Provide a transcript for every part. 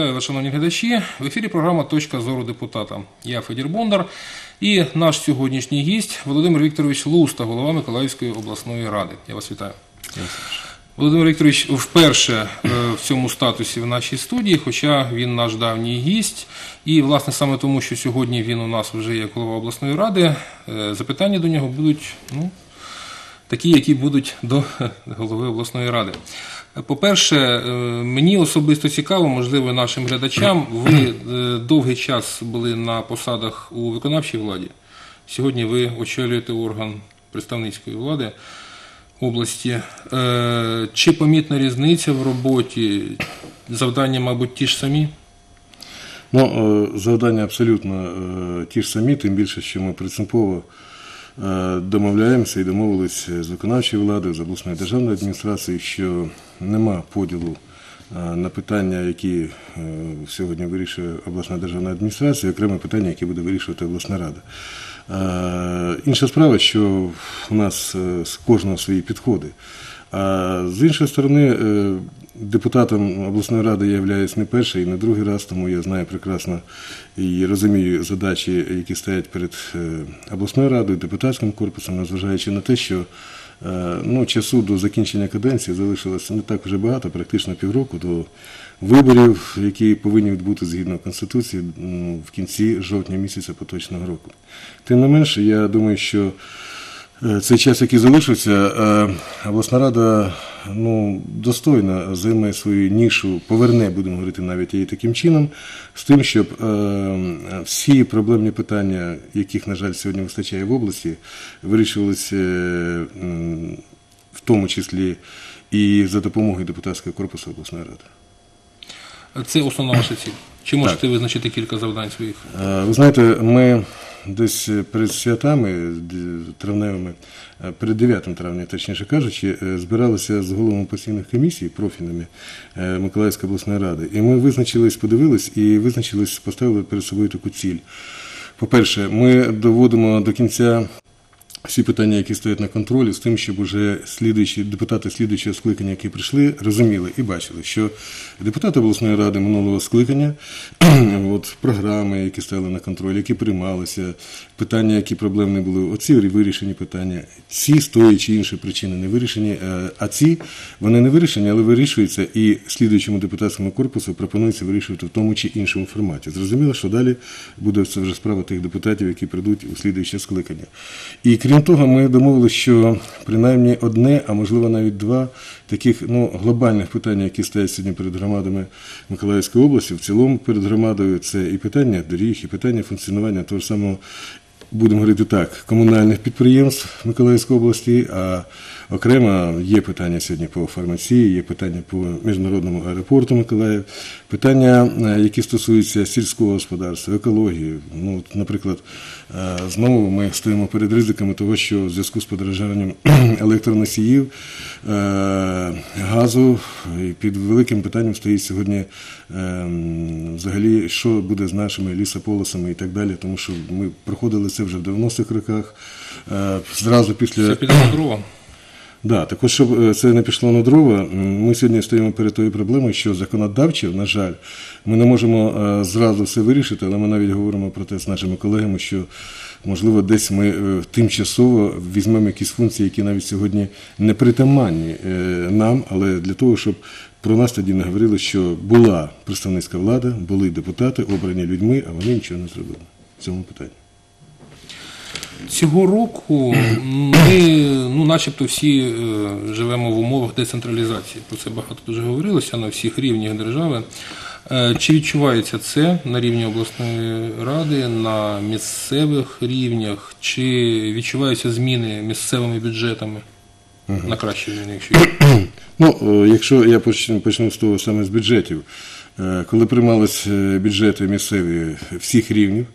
Вітаю вас, шановні глядачі. В ефірі програма Точка зору депутата. Я Федір Бондар і наш сьогоднішній гість Володимир Вікторович Луста, голова Миколаївської обласної ради. Я вас вітаю. Володимир Вікторович вперше е, в цьому статусі в нашій студії, хоча він наш давній гість. І, власне, саме тому, що сьогодні він у нас вже є голова обласної ради, е, запитання до нього будуть ну, такі, які будуть до голови обласної ради. По-перше, е, мені особисто цікаво, можливо, нашим глядачам. Ви е, довгий час були на посадах у виконавчій владі. Сьогодні ви очолюєте орган представницької влади області. Е, Чи помітна різниця в роботі? Завдання, мабуть, ті ж самі? Ну, завдання абсолютно ті ж самі, тим більше, що ми принципово домовляємося і домовилися з виконавчою владою, з обласною державною адміністрацією, що нема поділу е, на питання, які е, сьогодні вирішує обласна державна адміністрація, окреме питання, яке буде вирішувати обласна рада. Е, Інша справа, що у нас з кожного свої підходи. А з іншої сторони, депутатом обласної ради я являюсь не перший і не другий раз, тому я знаю прекрасно і розумію задачі, які стоять перед обласною радою, депутатським корпусом, незважаючи на те, що ну, часу до закінчення каденції залишилося не так вже багато, практично півроку до виборів, які повинні відбути згідно Конституції в кінці жовтня місяця поточного року. Тим не менше, я думаю, що Е, Цей час, який залишився, е, обласна рада ну, достойно займе свою нішу, поверне, будемо говорити навіть її таким чином, з тим, щоб е, всі проблемні питання, яких, на жаль, сьогодні вистачає в області, вирішувалися е, в тому числі і за допомогою депутатського корпусу обласної ради. Це основна ваша ціль. Чи можете визначити кілька завдань своїх? Е, Ви знаєте, ми десь перед святами травневими, е, перед 9 травня, точніше кажучи, е, збиралися з головами постійних комісій профільними е, Миколаївської обласної ради. І ми визначились, подивились і визначились, поставили перед собою таку ціль. По-перше, ми доводимо до кінця всі питання, які стоять на контролі, з тим, щоб уже слідуючі депутати слідуючого скликання, які прийшли, розуміли і бачили, що депутати обласної ради минулого скликання, от програми, які стояли на контролі, які приймалися, питання, які проблемні були, оці вирішені питання, ці з тої чи іншої причини не вирішені, е, а ці вони не вирішені, але вирішуються і слідуючому депутатському корпусу пропонується вирішувати в тому чи іншому форматі. Зрозуміло, що далі буде це вже справа тих депутатів, які прийдуть у слідуюче скликання. І крім того, ми домовилися, що принаймні одне, а можливо навіть два таких ну, глобальних питання, які стоять сьогодні перед громадами Миколаївської області, в цілому перед громадою це і питання доріг, і питання функціонування того ж самого будемо говорити так, комунальних підприємств Миколаївської області, а окремо є питання сьогодні по фармації, є питання по міжнародному аеропорту Миколаїв, питання, е, які стосуються сільського господарства, екології. Ну, наприклад, е, знову ми стоїмо перед ризиками того, що в зв'язку з подорожанням електроносіїв, е, газу і під великим питанням стоїть сьогодні взагалі, що буде з нашими лісополосами і так далі, тому що ми проходили це вже в 90-х роках. Зразу після на дрова. Да, також, щоб е, це не пішло на дрова, ми сьогодні стоїмо перед тою проблемою, що законодавчо, на жаль, ми не можемо е, зразу все вирішити, але ми навіть говоримо про те з нашими колегами, що можливо десь ми е, тимчасово візьмемо якісь функції, які навіть сьогодні не притаманні нам, але для того, щоб про нас тоді не говорили, що була представницька влада, були депутати, обрані людьми, а вони нічого не зробили в цьому питанні. Цього року ми, ну, начебто, всі е, живемо в умовах децентралізації. Про це багато дуже говорилося на всіх рівнях держави. Е, Чи відчувається це на рівні обласної ради, на місцевих рівнях, чи відчуваються зміни місцевими бюджетами на кращі зміни, якщо є? Ну, е, якщо я почну, почну з того саме з бюджетів, коли приймалися е, бюджети місцеві всіх рівнів,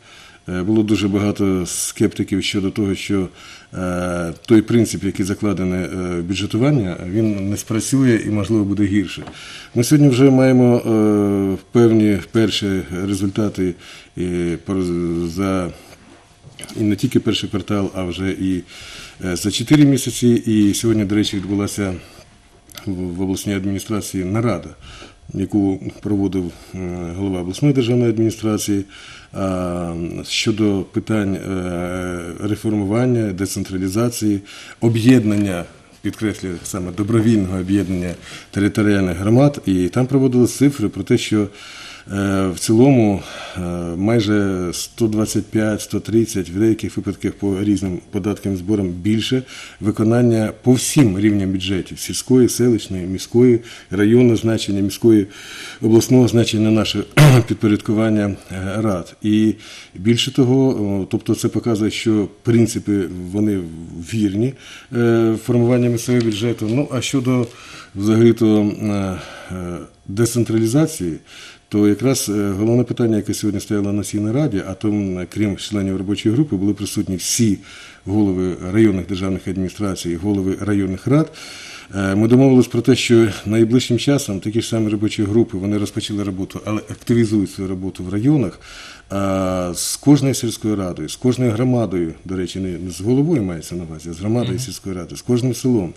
було дуже багато скептиків щодо того, що е, той принцип, який закладений е, в бюджетування, він не спрацює і, можливо, буде гірше. Ми сьогодні вже маємо е, певні перші результати е, за і не тільки перший квартал, а вже і е, за 4 місяці. І сьогодні, до речі, відбулася в обласній адміністрації нарада, яку проводив е, голова обласної державної адміністрації щодо питань е, реформування, децентралізації, об'єднання. Підкреслюю саме добровільного об'єднання територіальних громад, і там проводили цифри про те, що Е, В цілому е, майже 125-130, в деяких випадках по різним податкам зборам більше виконання по всім рівням бюджетів сільської, селищної, міської, районного значення, міської, обласного значення наше підпорядкування е, рад. І більше того, тобто це показує, що принципи вони вірні е, формування місцевого бюджету. Ну а щодо взагалі-то е, е, децентралізації, то якраз е, головне питання, яке сьогодні стояло на цій раді, а там, е, крім членів робочої групи, були присутні всі голови районних державних адміністрацій, голови районних рад. Е, Ми домовились про те, що найближчим часом такі ж самі робочі групи вони розпочали роботу, але активізують свою роботу в районах. З кожною сільською радою, з кожною громадою, до речі, не з головою мається на увазі, а з громадою сільської ради, з кожним селом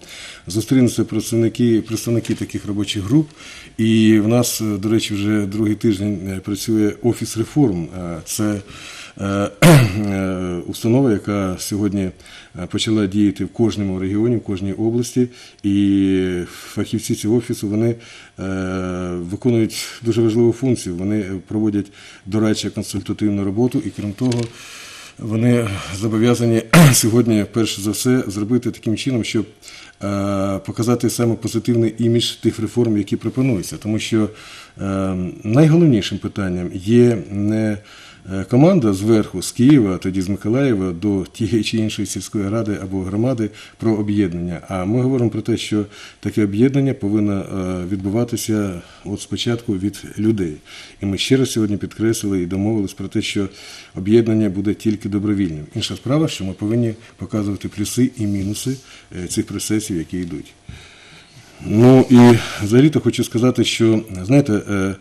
зустрінуться представники, представники таких робочих груп. І в нас, е, до речі, вже другий тиждень е, працює офіс реформ. Е, Це установа, яка сьогодні е, почала діяти в кожному регіоні, в кожній області, і фахівці цього офісу вони е, виконують дуже важливу функцію. Вони проводять дорадчу консультативну роботу, і крім того, вони зобов'язані сьогодні, перш за все, зробити таким чином, щоб е, показати саме позитивний імідж тих реформ, які пропонуються. Тому що е, найголовнішим питанням є не е, команда зверху, з Києва, тоді з Миколаєва до тієї чи іншої сільської ради або громади про об'єднання. А ми говоримо про те, що таке об'єднання повинно е, відбуватися от спочатку від людей. І ми ще раз сьогодні підкреслили і домовились про те, що об'єднання буде тільки добровільним. Інша справа, що ми повинні показувати плюси і мінуси е, цих процесів, які йдуть. Ну і взагалі-то хочу сказати, що знаєте, е, е,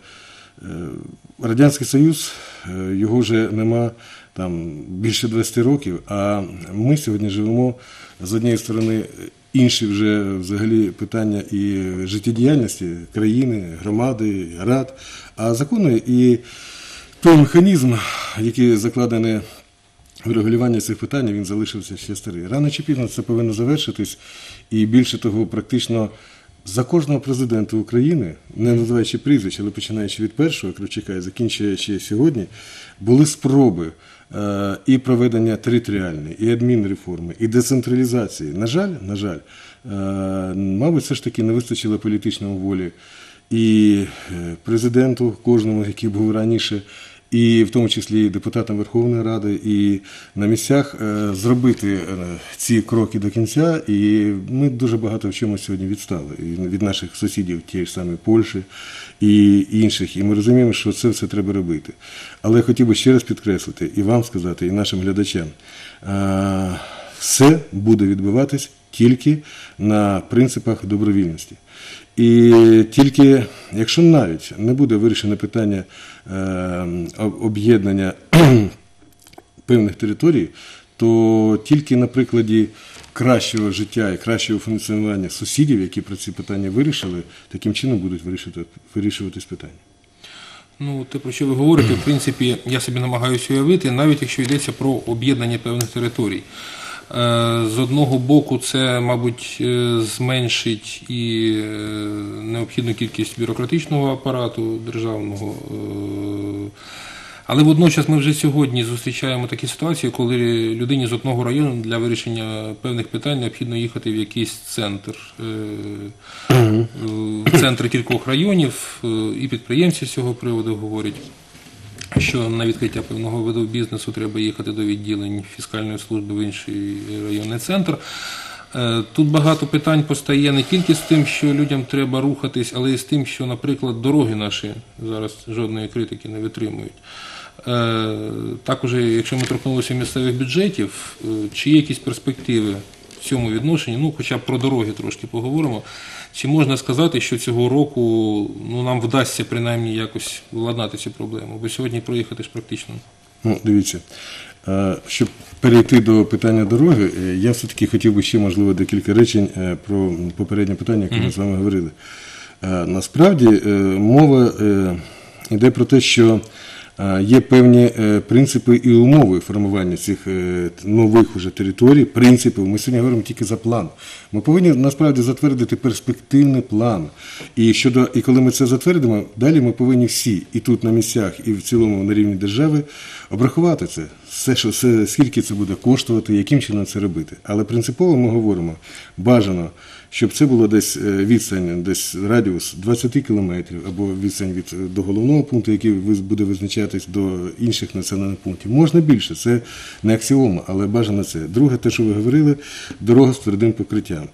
Радянський Союз, е, його вже нема там більше 20 років, а ми сьогодні живемо з однієї сторони інші вже взагалі питання і життєдіяльності країни, громади, рад, а закони і той механізм, який закладений врегулювання цих питань він залишився ще старий. Рано чи пізно це повинно завершитись, і більше того, практично за кожного президента України, не називаючи прізвищ, але починаючи від першого Кравчука і закінчуючи сьогодні, були спроби е, і проведення територіальної, і адмінреформи, і децентралізації. На жаль, на жаль, е, мабуть, все ж таки не вистачило політичної волі і е, президенту, кожному, який був раніше, і в тому числі і депутатам Верховної Ради, і на місцях е, зробити е, ці кроки до кінця. І ми дуже багато в чому сьогодні відстали і від наших сусідів, тієї ж самої Польщі і інших. І ми розуміємо, що це все треба робити. Але я хотів би ще раз підкреслити і вам сказати, і нашим глядачам. е, Все буде відбуватись тільки на принципах добровільності. І тільки якщо навіть не буде вирішено питання об'єднання певних територій, то тільки на прикладі кращого життя і кращого функціонування сусідів, які про ці питання вирішили, таким чином будуть вирішувати, вирішуватись питання. Ну, те, про що ви говорите, в принципі, я собі намагаюся уявити, навіть якщо йдеться про об'єднання певних територій. Е, З одного боку, це, мабуть, е, зменшить і е, необхідну кількість бюрократичного апарату державного. Але водночас ми вже сьогодні зустрічаємо такі ситуації, коли людині з одного району для вирішення певних питань необхідно їхати в якийсь центр, в центр кількох районів, і підприємці з цього приводу говорять. Що на відкриття певного виду бізнесу треба їхати до відділень фіскальної служби в інший районний центр. Е, Тут багато питань постає не тільки з тим, що людям треба рухатись, але й з тим, що, наприклад, дороги наші зараз жодної критики не витримують. Е, Також, якщо ми торкнулися місцевих бюджетів, е, чи є якісь перспективи в цьому відношенні, ну хоча б про дороги трошки поговоримо. Чи можна сказати, що цього року ну, нам вдасться принаймні якось владнати цю проблему? Бо сьогодні проїхати ж практично. Ну, дивіться, Е, Щоб перейти до питання дороги, е, я все-таки хотів би ще, можливо, декілька речень е, про попереднє питання, яке ми з вами говорили. Насправді мова йде про те, що є певні е, принципи і умови формування цих е, нових уже територій, принципів. Ми сьогодні говоримо тільки за план. Ми повинні насправді затвердити перспективний план. І щодо і коли ми це затвердимо, далі ми повинні всі і тут на місцях, і в цілому на рівні держави обрахувати це. Все, що все, скільки це буде коштувати, яким чином це робити. Але принципово ми говоримо бажано, щоб це було десь е, відстань, десь радіус 20 кілометрів або відстань від е, до головного пункту, який буде визначатись до інших населених пунктів. Можна більше, це не аксіома, але бажано це. Друге, те, що ви говорили, дорога з твердим покриттям.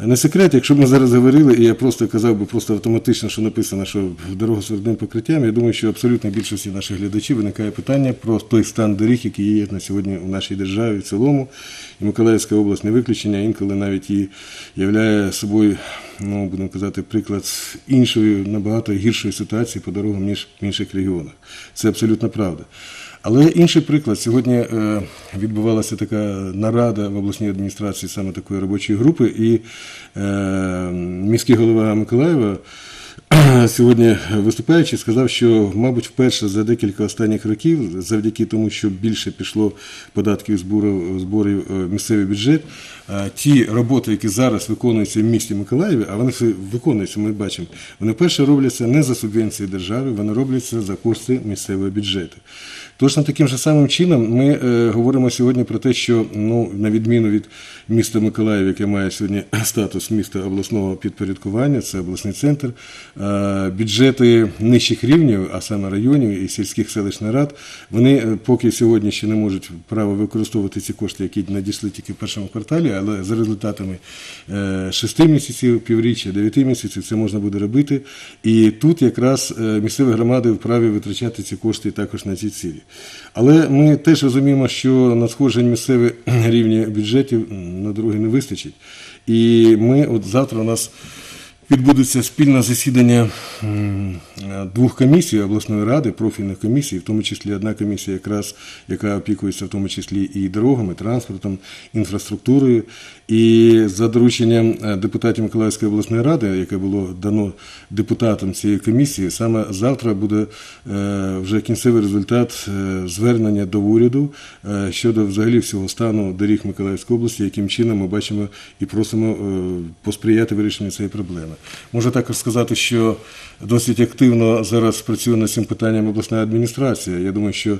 Не секрет, якщо б ми зараз говорили, і я просто казав би просто автоматично, що написано, що дорога з твердим покриттям, я думаю, що абсолютно більшості наших глядачів виникає питання про той стан доріг, який є на сьогодні у нашій державі в цілому. І Миколаївська область не виключення, інколи навіть і являє собою, ну будемо казати, приклад іншої, набагато гіршої ситуації по дорогам, ніж в інших регіонах. Це абсолютно правда. Але інший приклад. Сьогодні е, відбувалася така нарада в обласній адміністрації саме такої робочої групи, і е, міський голова Миколаєва сьогодні виступаючи сказав, що, мабуть, вперше за декілька останніх років, завдяки тому, що більше пішло податків зборів, зборів е, місцевий бюджет, ті роботи, які зараз виконуються в місті Миколаєві, а вони виконуються, ми бачимо, вони перше робляться не за субвенції держави, вони робляться за кошти місцевого бюджету. Точно таким же самим чином ми е, говоримо сьогодні про те, що ну, на відміну від міста Миколаїв, яке має сьогодні статус міста обласного підпорядкування, це обласний центр, е, бюджети нижчих рівнів, а саме районів і сільських селищних рад, вони е, поки сьогодні ще не можуть право використовувати ці кошти, які надійшли тільки в першому кварталі, але за результатами е, шести місяців, півріччя, дев'яти місяців це можна буде робити. І тут якраз е, місцеві громади вправі витрачати ці кошти також на ці цілі. Але ми теж розуміємо, що надходжень місцевих рівні бюджетів на дороги не вистачить. І ми от завтра у нас відбудеться спільне засідання двох комісій обласної ради, профільних комісій, в тому числі одна комісія, якраз яка опікується в тому числі і дорогами, транспортом, інфраструктурою. І за дорученням е, депутатів Миколаївської обласної ради, яке було дано депутатам цієї комісії, саме завтра буде е, вже кінцевий результат е, звернення до уряду е, щодо взагалі всього стану доріг Миколаївської області, яким чином ми бачимо і просимо е, посприяти вирішенню цієї проблеми. Можу також сказати, що досить активно зараз працює над цим питанням обласна адміністрація. Я думаю, що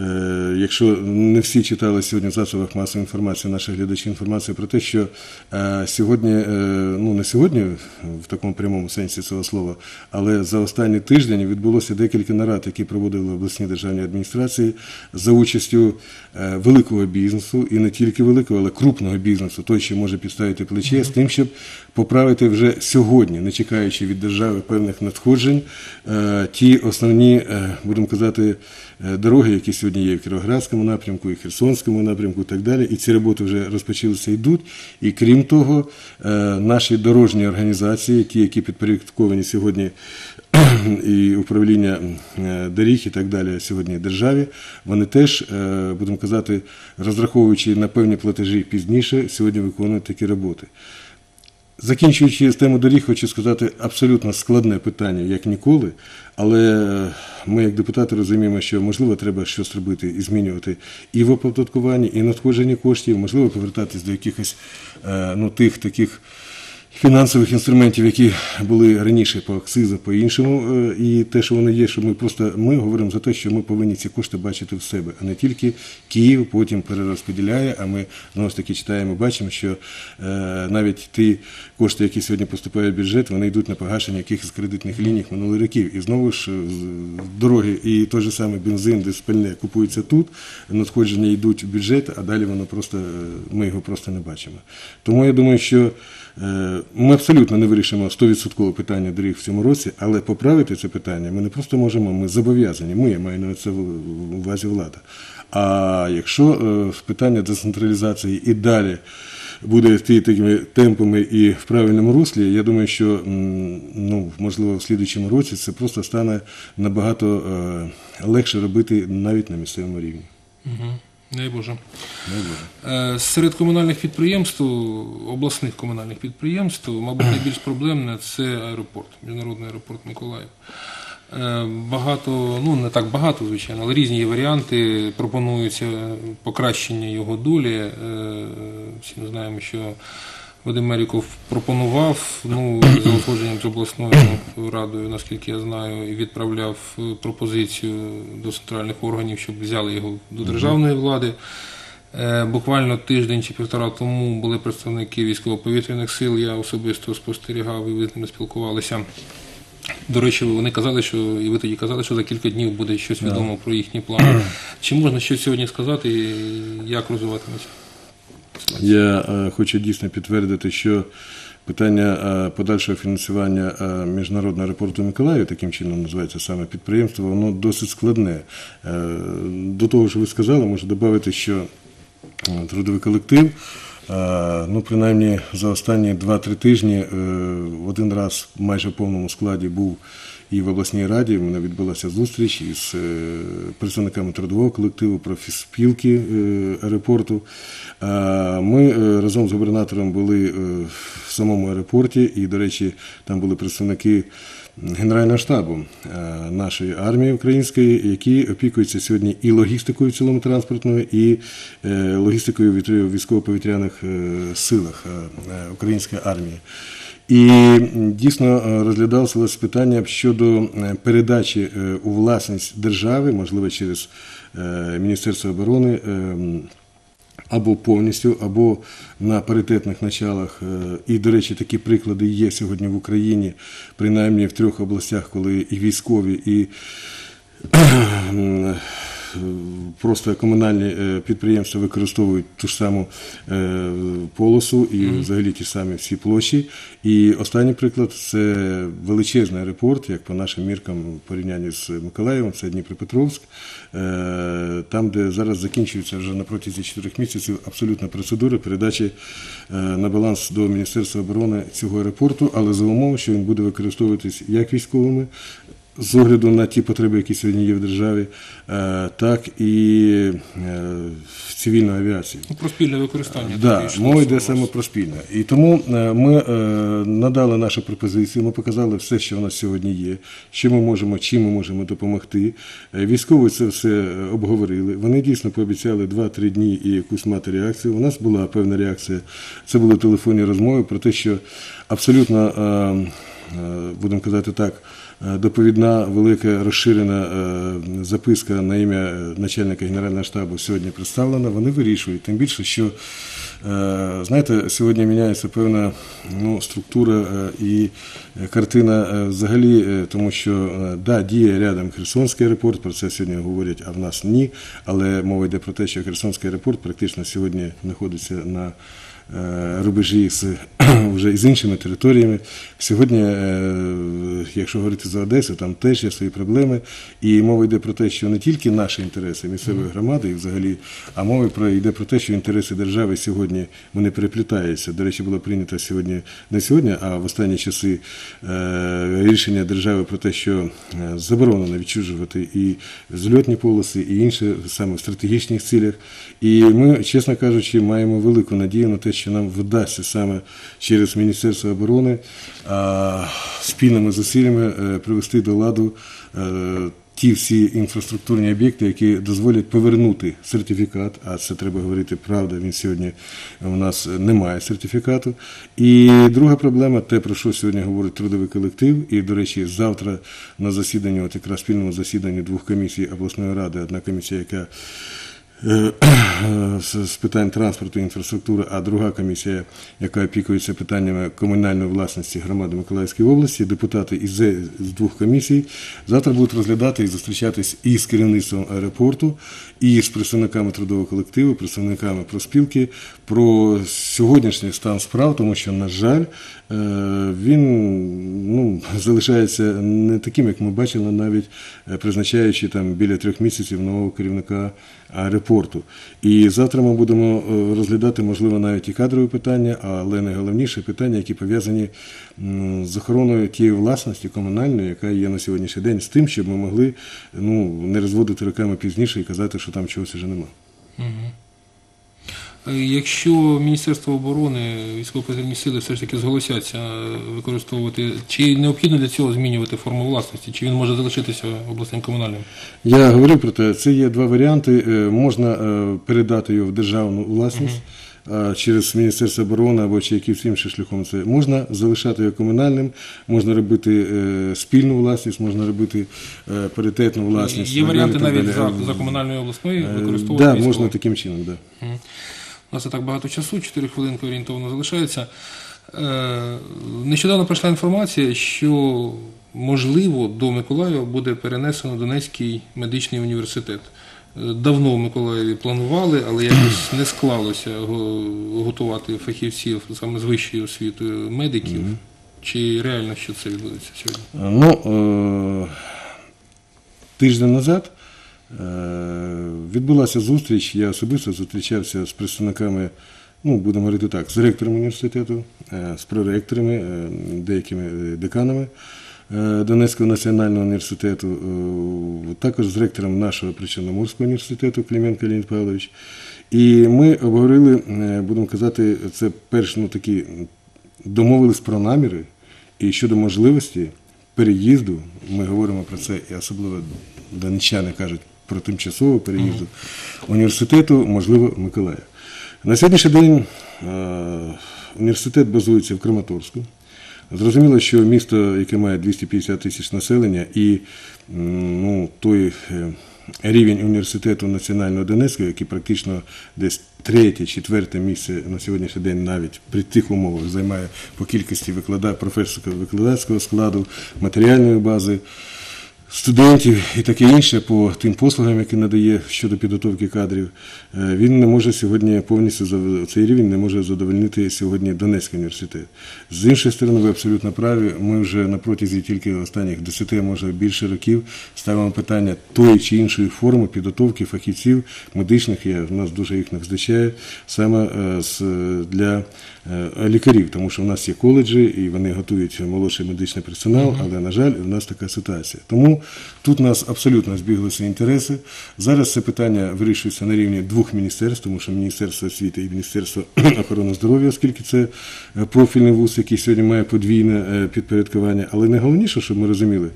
е, якщо не всі читали сьогодні в засобах масової інформації, наші глядачі інформацію про те, що е, сьогодні, е, ну не сьогодні в такому прямому сенсі цього слова, але за останній тиждень відбулося декілька нарад, які проводили обласні державні адміністрації за участю великого бізнесу і не тільки великого, але крупного бізнесу, той, що може підставити плече, з тим, щоб поправити вже сьогодні, не чекаючи від держави певних надходжень, е, ті основні, е, будемо казати, е, дороги, які сьогодні є в Кіровоградському напрямку, і Херсонському напрямку, і так далі. І ці роботи вже розпочалися йдуть. І крім того, наші дорожні організації, ті, які підпорядковані сьогодні і управління доріг і так далі сьогодні державі, вони теж, будемо казати, розраховуючи на певні платежі пізніше, сьогодні виконують такі роботи. Закінчуючи з тему доріг, хочу сказати абсолютно складне питання, як ніколи. Але ми, як депутати, розуміємо, що можливо треба щось робити і змінювати і в оподаткуванні, і надходженні коштів, можливо, повертатись до якихось е, ну, тих таких фінансових інструментів, які були раніше по акцизу, по іншому, е, і те, що вони є, що ми просто ми говоримо за те, що ми повинні ці кошти бачити в себе, а не тільки Київ потім перерозподіляє. А ми знову ж таки читаємо, бачимо, що е, навіть ті кошти, які сьогодні поступають в бюджет, вони йдуть на погашення якихось кредитних ліній минулих років. І знову ж е, дороги і той же самий бензин, де спальне купується тут, надходження йдуть в бюджет, а далі воно просто ми його просто не бачимо. Тому я думаю, що ми абсолютно не вирішимо 100% питання доріг в цьому році, але поправити це питання ми не просто можемо, ми зобов'язані. Ми я маю на це в увазі влада. А якщо е, питання децентралізації і далі буде йти такими темпами і в правильному руслі, я думаю, що ну, можливо в слідуючому році це просто стане набагато е, легше робити навіть на місцевому рівні. Угу. Дай Боже. Дай Боже. Е, Серед комунальних підприємств, обласних комунальних підприємств, мабуть, найбільш проблемне це аеропорт, міжнародний аеропорт Миколаїв. Е, Багато, ну не так багато, звичайно, але різні варіанти. Пропонується покращення його долі. Е, Всі ми знаємо, що Вадим Меріков пропонував, ну, за узгодженням з обласною радою, наскільки я знаю, і відправляв е, пропозицію до центральних органів, щоб взяли його до державної влади. Е, Буквально тиждень чи півтора тому були представники військово-повітряних сил. Я особисто спостерігав і ви з ними спілкувалися. До речі, вони казали, що і ви тоді казали, що за кілька днів буде щось відомо про їхні плани. Чи можна щось сьогодні сказати, і як розвиватиметься? Я е, хочу дійсно підтвердити, що питання е, подальшого фінансування е, міжнародного аеропорту Миколаїв, таким чином називається саме підприємство, воно досить складне. До того, що ви сказали, можу додати, що трудовий колектив. Ну, принаймні за останні 2-3 тижні один раз майже в повному складі був і в обласній раді. У мене відбулася зустріч із е, представниками трудового колективу, профспілки е, аеропорту. Ми е, разом з губернатором були в самому аеропорті, і, до речі, там були представники. Генерального штабу нашої армії української, які опікуються сьогодні і логістикою в цілому транспортною, і логістикою в військово-повітряних силах української армії. І дійсно е, розглядалося питання щодо е, передачі е, у власність держави, можливо, через Міністерство оборони. або повністю, або на паритетних началах. І, до речі, такі приклади є сьогодні в Україні, принаймні в трьох областях, коли і військові, і просто комунальні е, підприємства використовують ту ж саму е, полосу і взагалі ті ж самі всі площі. І останній приклад це величезний аеропорт, як по нашим міркам в порівнянні з Миколаєвом, це Дніпропетровськ, е, там, де зараз закінчується вже на протязі чотирьох місяців абсолютна процедура передачі е, на баланс до Міністерства оборони цього аеропорту, але за умови, що він буде використовуватись як військовими з огляду на ті потреби, які сьогодні є в державі, е, так і е, в цивільну авіацію. Ну, про спільне використання. Да, мова йде саме про спільне. І тому е, ми е, надали нашу пропозицію, ми показали все, що в нас сьогодні є, що ми можемо, чим ми можемо допомогти. Е, Військові це все е, обговорили. Вони дійсно пообіцяли 2-3 дні і якусь мати реакцію. У нас була певна реакція. Це були телефонні розмови про те, що абсолютно, е, е, будемо казати так, е, доповідна, велика розширена е, записка на ім'я е, начальника Генерального штабу сьогодні представлена. Вони вирішують. Тим більше, що е, знаєте, сьогодні міняється певна ну, структура е, і е, картина е, взагалі, е, тому що е, да, діє рядом Херсонський аеропорт, про це сьогодні говорять, а в нас ні. Але мова йде про те, що Херсонський аеропорт практично сьогодні знаходиться на е, рубежі з вже з іншими територіями. Сьогодні, е, якщо говорити за Одесу, там теж є свої проблеми. І мова йде про те, що не тільки наші інтереси місцевої громади, і взагалі, а мова про йде про те, що інтереси держави сьогодні вони переплітаються. До речі, було прийнято сьогодні не сьогодні, а в останні часи е, рішення держави про те, що е, заборонено відчужувати і зльотні полоси, і інше саме в стратегічних цілях. І ми, чесно кажучи, маємо велику надію на те, що нам вдасться саме через Міністерство оборони спільними зусиллями е, привести до ладу. е, Ті всі інфраструктурні об'єкти, які дозволять повернути сертифікат, а це треба говорити правда. Він сьогодні у нас немає сертифікату. І друга проблема, те про що сьогодні говорить трудовий колектив. І, до речі, завтра на засіданні, от якраз спільному засіданні двох комісій обласної ради, одна комісія, яка е, з з питань транспорту і інфраструктури, а друга комісія, яка опікується питаннями комунальної власності громади Миколаївської області, депутати із, з двох комісій завтра будуть розглядати і зустрічатись і з керівництвом аеропорту, і з представниками трудового колективу, представниками проспілки про сьогоднішній стан справ, тому що, на жаль, е, він ну, залишається не таким, як ми бачили, навіть е, призначаючи там біля трьох місяців нового керівника аеропорту. І завтра ми будемо е, розглядати, можливо, навіть і кадрові питання, але найголовніше питання, які пов'язані з охороною тієї власності комунальної, яка є на сьогоднішній день, з тим, щоб ми могли ну, не розводити руками пізніше і казати, що там чогось вже немає. Якщо Міністерство оборони, військово-повітряні сили все ж таки зголосяться використовувати, чи необхідно для цього змінювати форму власності, чи він може залишитися обласним комунальним? Я говорив про те, це є два варіанти. Е, Можна е, передати його в державну власність а, через Міністерство оборони або чи якимось іншим шляхом. Це можна залишати його комунальним, можна робити е, спільну власність, можна робити паритетну власність. Є варіанти навіть за, за комунальною обласною використовувати да, можна таким чином, да. Нас так багато часу, 4 хвилинки орієнтовно залишається. Е, Нещодавно прийшла інформація, що можливо до Миколаєва буде перенесено Донецький медичний університет. Е, Давно в Миколаєві планували, але якось не склалося готувати фахівців саме з вищою освітою медиків. Чи реально що це відбудеться сьогодні? Ну, е, тиждень назад е, відбулася зустріч. Я особисто зустрічався з представниками, ну, будемо говорити так, з ректором університету, е, з проректорами, е, деякими е, деканами е, Донецького національного університету, е, також з ректором нашого Причорноморського університету Клименко Леонід Павлович. І ми обговорили, е, будемо казати, це перш ну, такі домовились про наміри і щодо можливості переїзду. Ми говоримо про це, і особливо донеччани кажуть про тимчасову переїзду університету, можливо, Миколаїв. На сьогоднішній день е, університет базується в Краматорську. Зрозуміло, що місто, яке має 250 тисяч населення, і ну, той е, рівень університету Національного Донецького, який практично десь третє, четверте місце на сьогоднішній день навіть при тих умовах займає по кількості виклада, професорського викладацького складу, матеріальної бази студентів і таке інше по тим послугам, які надає щодо підготовки кадрів, е, він не може сьогодні повністю цей рівень не може задовольнити сьогодні Донецький університет. З іншої сторони, ви абсолютно праві. Ми вже на протязі тільки останніх 10, може більше років ставимо питання тої чи іншої форми підготовки фахівців медичних. Я в нас дуже їх не вистачає саме е, для е, лікарів, тому що в нас є коледжі і вони готують молодший медичний персонал, але на жаль, в нас така ситуація. Тому тут нас абсолютно збіглися інтереси. Зараз це питання вирішується на рівні двох міністерств, тому що Міністерство освіти і Міністерство охорони здоров'я, оскільки це е, профільний вуз, який сьогодні має подвійне е, підпорядкування. Але найголовніше, щоб ми розуміли,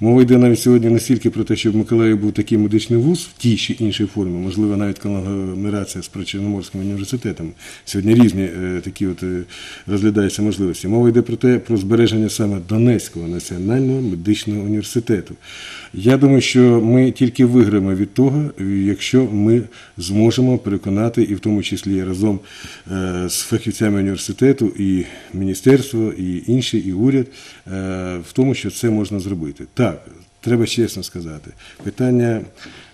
мова йде навіть сьогодні не стільки про те, щоб в Миколаїв був такий медичний вуз в тій чи іншій формі, можливо, навіть конгломерація з Причорноморським університетом. Сьогодні різні е, такі от розглядаються можливості. Мова йде про те, про збереження саме Донецького національного медичного університету. Я думаю, що ми тільки виграємо від того, якщо ми зможемо переконати, і в тому числі разом е, з фахівцями університету, і міністерство, і інші, і уряд, е, в тому, що це можна зробити. Так, треба чесно сказати, питання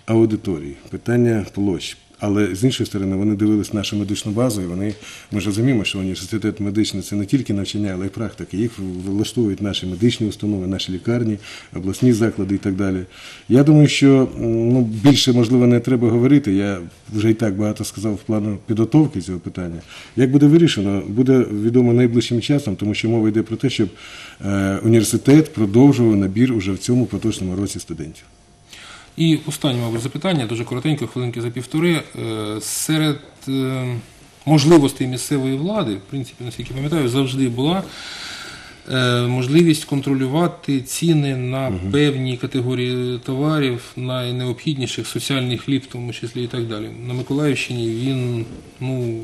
аудиторії, питання площ. Але з іншої сторони, вони дивились нашу медичну базу, і вони ми ж розуміємо, що університет медичний це не тільки навчання, але й практика. Їх влаштовують наші медичні установи, наші лікарні, обласні заклади і так далі. Я думаю, що ну, більше можливо не треба говорити. Я вже і так багато сказав в плану підготовки цього питання. Як буде вирішено, буде відомо найближчим часом, тому що мова йде про те, щоб е, університет продовжував набір уже в цьому поточному році студентів. І останнє, мабуть, запитання, дуже коротенько, хвилинки за півтори. Е, Серед е, можливостей місцевої влади, в принципі, наскільки пам'ятаю, завжди була е, можливість контролювати ціни на певні категорії товарів, найнеобхідніших соціальний хліб, в тому числі і так далі. На Миколаївщині він ну,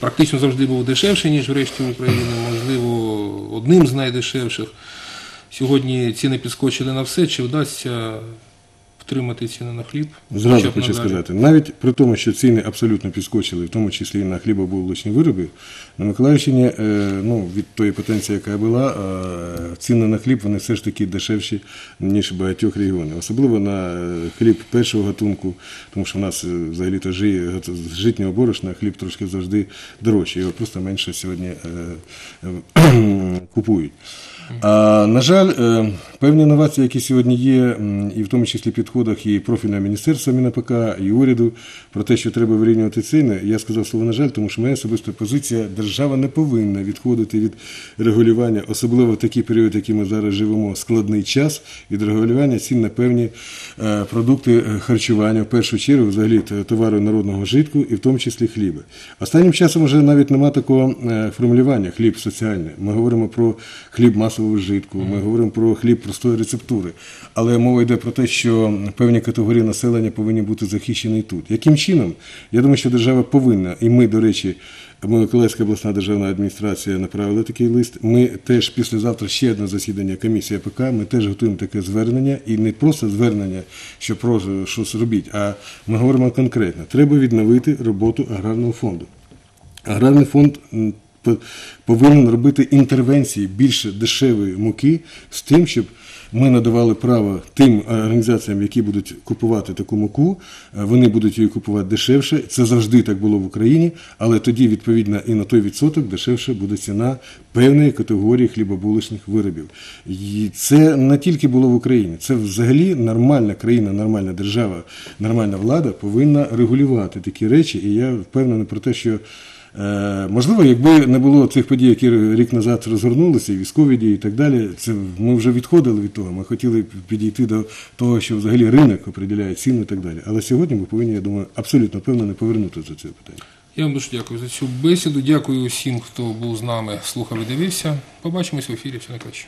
практично завжди був дешевший, ніж в решті України, можливо, одним з найдешевших. Сьогодні ціни підскочили на все. Чи вдасться втримати ціни на хліб? Зразу хочу надалі? сказати, навіть при тому, що ціни абсолютно підскочили, в тому числі і на хлібобулочні вироби, на Миколаївщині, е, ну, від тої потенції, яка була, е, ціни на хліб вони все ж таки дешевші, ніж в багатьох регіонів. Особливо на е, хліб першого гатунку, тому що в нас взагалі-то жи- з житнього борошна хліб трошки завжди дорожчий, його просто менше сьогодні купують. А, на жаль, е, певні інновації, які сьогодні є, і в тому числі підходах і профільного міністерства МінАПК, і уряду, про те, що треба вирівнювати ціни, я сказав слово на жаль, тому що моя особиста позиція, держава не повинна відходити від регулювання, особливо в такий період, який ми зараз живемо, складний час, від регулювання цін на певні е, продукти е, харчування, в першу чергу, взагалі товари народного житку, і в тому числі хліби. Останнім часом вже навіть нема такого формулювання хліб соціальний. Ми говоримо про хліб масового вжитку, ми говоримо про хліб простої рецептури. Але мова йде про те, що певні категорії населення повинні бути захищені тут. Яким чином? Я думаю, що держава повинна, і ми, до речі, Миколаївська обласна державна адміністрація направила такий лист. Ми теж післязавтра ще одне засідання комісії АПК. Ми теж готуємо таке звернення, і не просто звернення, що просто щось робіть, а ми говоримо конкретно. Треба відновити роботу аграрного фонду. Аграрний фонд повинен робити інтервенції більше дешевої муки з тим, щоб ми надавали право тим організаціям, які будуть купувати таку муку, е, вони будуть її купувати дешевше. Це завжди так було в Україні, але тоді, відповідно, і на той відсоток дешевше буде ціна певної категорії хлібобулочних виробів. І це не тільки було в Україні, це взагалі нормальна країна, нормальна держава, нормальна влада повинна регулювати такі речі. І я впевнений про те, що Е, Можливо, якби не було цих подій, які рік назад розгорнулися, військові дії і так далі, це ми вже відходили від того. Ми хотіли підійти до того, що взагалі ринок определяє ціну і так далі. Але сьогодні ми повинні, я думаю, абсолютно певно не повернутися до цього питання. Я вам дуже дякую за цю бесіду. Дякую усім, хто був з нами, слухав і дивився. Побачимось в ефірі. Все найкраще.